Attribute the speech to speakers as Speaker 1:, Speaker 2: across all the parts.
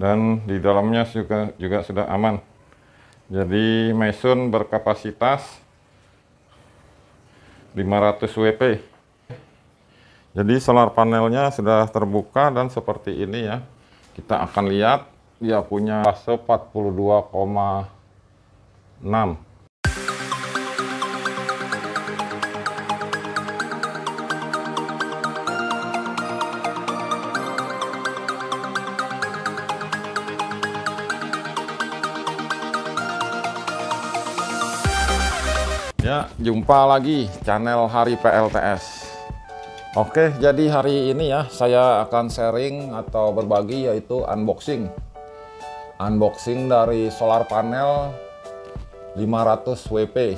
Speaker 1: dan di dalamnya juga juga sudah aman. Jadi Mesun berkapasitas 500 WP jadi solar panelnya sudah terbuka dan seperti ini ya. Kita akan lihat dia punya fase 42,6 Ya, jumpa lagi channel Hari PLTS. Oke, jadi hari ini ya saya akan sharing atau berbagi yaitu unboxing. Unboxing dari solar panel 500 WP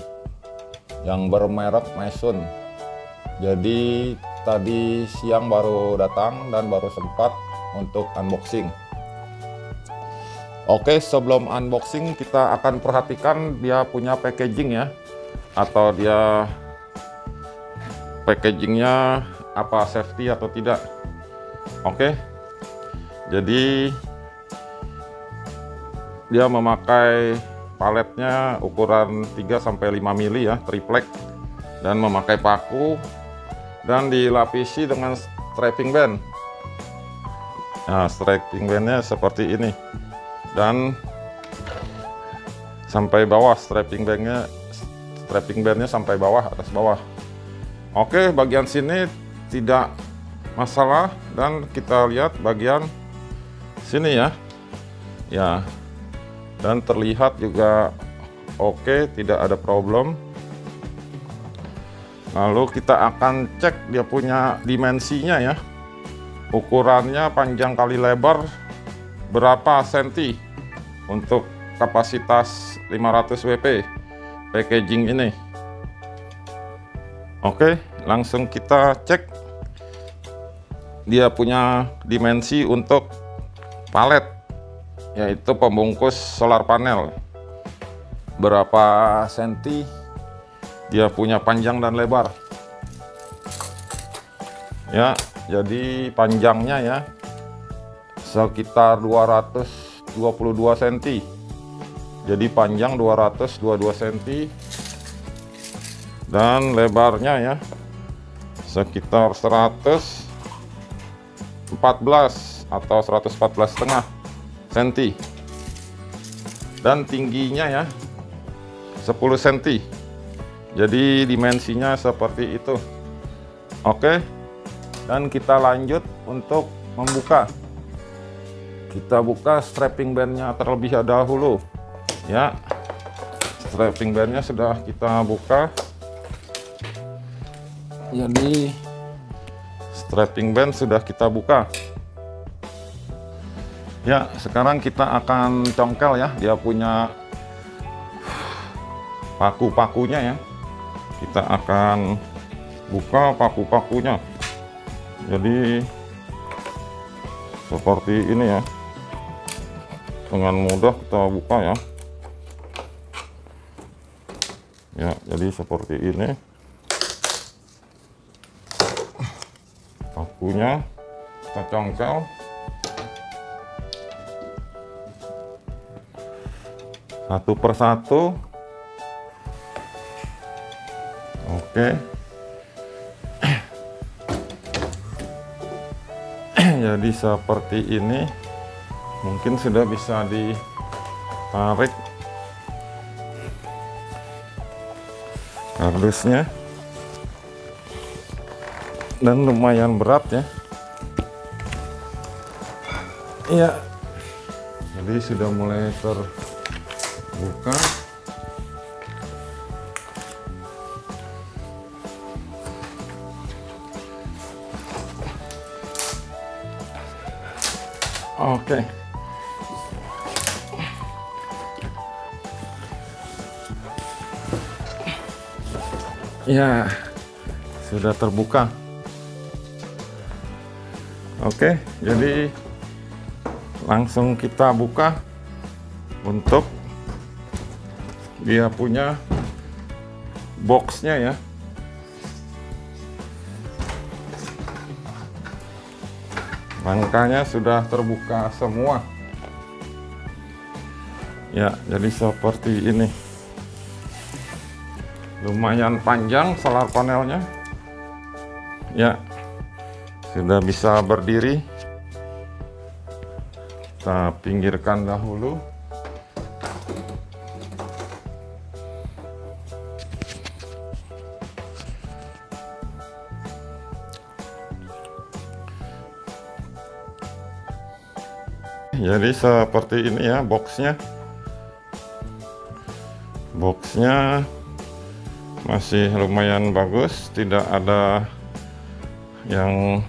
Speaker 1: yang bermerek Mesun. Jadi tadi siang baru datang dan baru sempat untuk unboxing. Oke, sebelum unboxing kita akan perhatikan dia punya packaging ya atau dia packagingnya apa safety atau tidak. Oke? Jadi dia memakai paletnya ukuran 3 sampai 5 mili ya triplek dan memakai paku dan dilapisi dengan strapping band. Nah strapping bandnya seperti ini. Dan sampai bawah strapping bandnya strapping bandnya sampai bawah atas bawah. Oke bagian sini tidak masalah dan kita lihat bagian sini ya. Ya dan terlihat juga oke tidak ada problem. Lalu kita akan cek dia punya dimensinya ya. Ukurannya panjang kali lebar berapa senti untuk kapasitas 500 WP packaging ini. Oke langsung kita cek. Dia punya dimensi untuk palet yaitu pembungkus solar panel. Berapa senti? Dia punya panjang dan lebar. Ya jadi panjangnya ya sekitar 222 cm jadi panjang 222 cm dan lebarnya ya sekitar 114 atau 114 setengah cm dan tingginya ya 10 cm jadi dimensinya seperti itu. Oke dan kita lanjut untuk membuka. Kita buka strapping bandnya terlebih dahulu ya strapping bandnya sudah kita buka. Jadi strapping band sudah kita buka. Ya sekarang kita akan congkel ya. Dia punya paku-pakunya ya. Kita akan buka paku-pakunya. Jadi seperti ini ya. Dengan mudah kita buka ya ya jadi seperti ini. Pakunya kita congkel. Satu persatu. Oke. Jadi seperti ini. Mungkin sudah bisa ditarik kardusnya dan lumayan berat ya. Iya. Jadi sudah mulai terbuka. Oke. okay. Ya. Sudah terbuka. Oke jadi langsung kita buka untuk dia punya boxnya ya. Rangkanya sudah terbuka semua. Ya jadi seperti ini lumayan panjang solar panelnya. Ya sudah bisa berdiri. Kita pinggirkan dahulu. Jadi seperti ini ya boxnya. Boxnya masih lumayan bagus tidak ada yang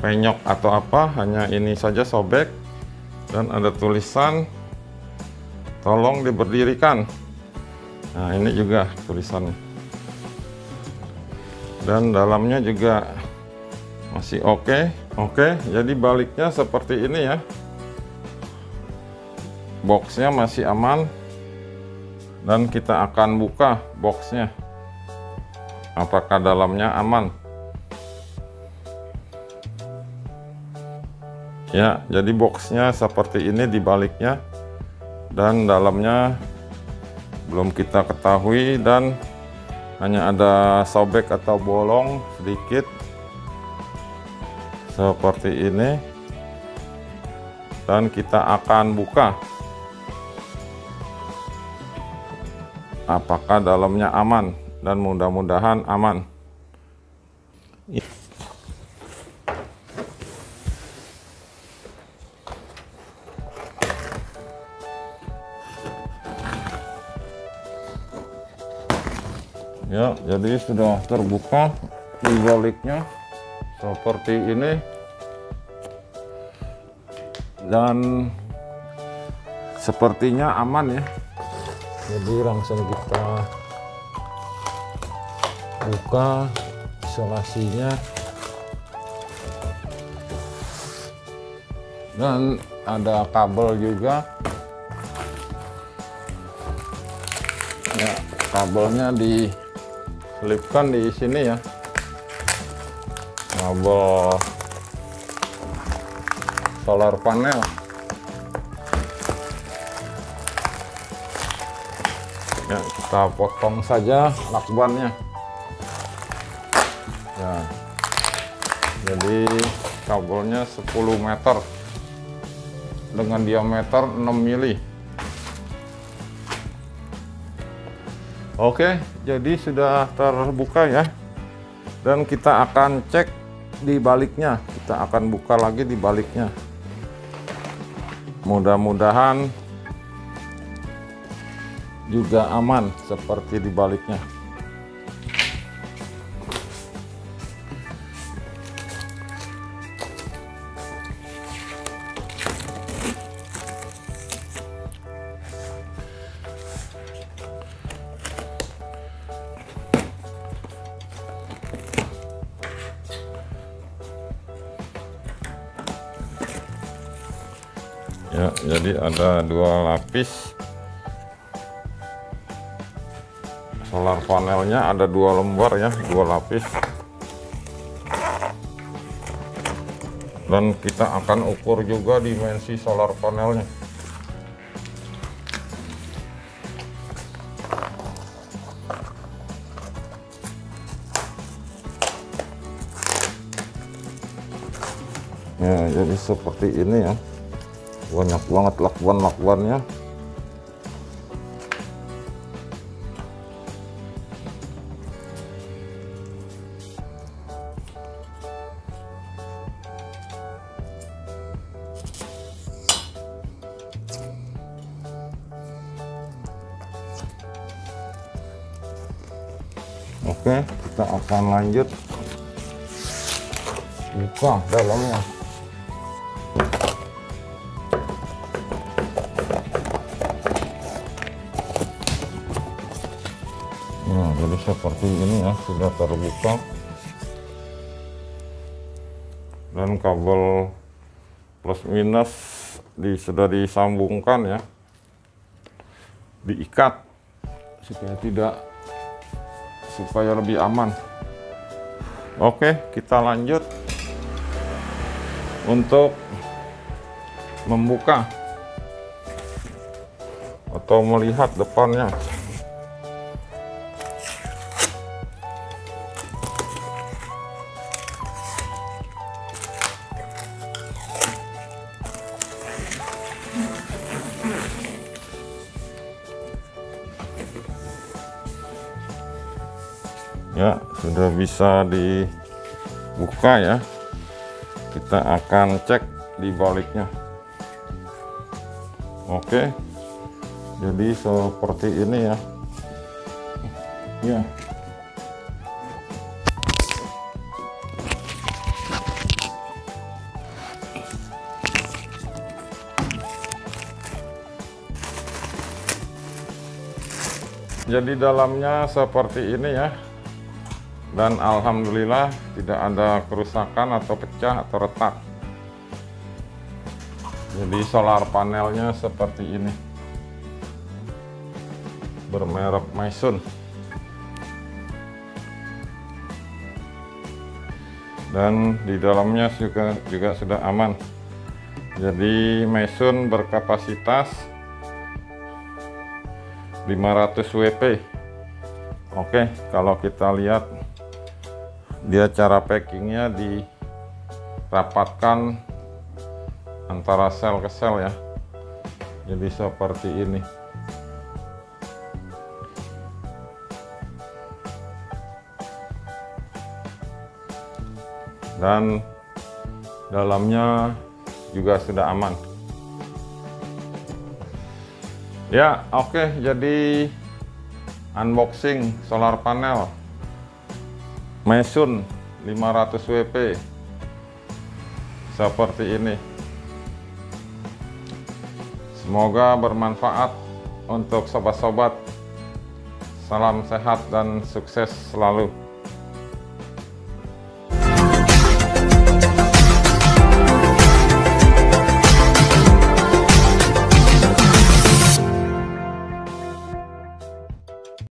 Speaker 1: penyok atau apa hanya ini saja sobek dan ada tulisan tolong diberdirikan. Nah ini juga tulisannya dan dalamnya juga masih oke okay. oke okay, jadi baliknya seperti ini ya. Boxnya masih aman dan kita akan buka boxnya apakah dalamnya aman? Ya jadi boxnya seperti ini di baliknya. Dan dalamnya belum kita ketahui dan hanya ada sobek atau bolong sedikit. Seperti ini. Dan kita akan buka. Apakah dalamnya aman dan mudah-mudahan aman. Ya jadi sudah terbuka di baliknya seperti ini. Dan sepertinya aman ya. Jadi langsung kita buka isolasinya. Dan ada kabel juga. Ya kabelnya diselipkan di sini ya. Kabel solar panel. Ya kita potong saja lakbannya jadi kabelnya 10 meter. Dengan diameter 6 mili oke jadi sudah terbuka ya. Dan kita akan cek di baliknya. Kita akan buka lagi di baliknya. Mudah-mudahan juga aman seperti di baliknya. Ya, jadi ada dua lapis. Solar panelnya ada dua lembar ya dua lapis. Dan kita akan ukur juga dimensi solar panelnya. Ya jadi seperti ini ya banyak banget lakban-lakbannya Oke, kita akan lanjut buka dalamnya. Seperti ini ya, sudah terbuka. Dan kabel plus minus di, sudah disambungkan ya. Diikat supaya tidak supaya lebih aman oke kita lanjut untuk membuka atau melihat depannya bisa dibuka ya. Kita akan cek di baliknya. Oke. Jadi seperti ini ya. Ya. Jadi dalamnya seperti ini ya dan alhamdulillah tidak ada kerusakan atau pecah atau retak. Jadi solar panelnya seperti ini. Bermerek Maison dan di dalamnya juga juga sudah aman. Jadi Maison berkapasitas 500 WP Oke kalau kita lihat dia cara packingnya dirapatkan antara sel ke sel ya. Jadi seperti ini. Dan dalamnya juga sudah aman. Ya, oke. Okay, jadi unboxing solar panel Mesun 500 WP seperti ini. Semoga bermanfaat untuk sobat-sobat. Salam sehat dan sukses selalu.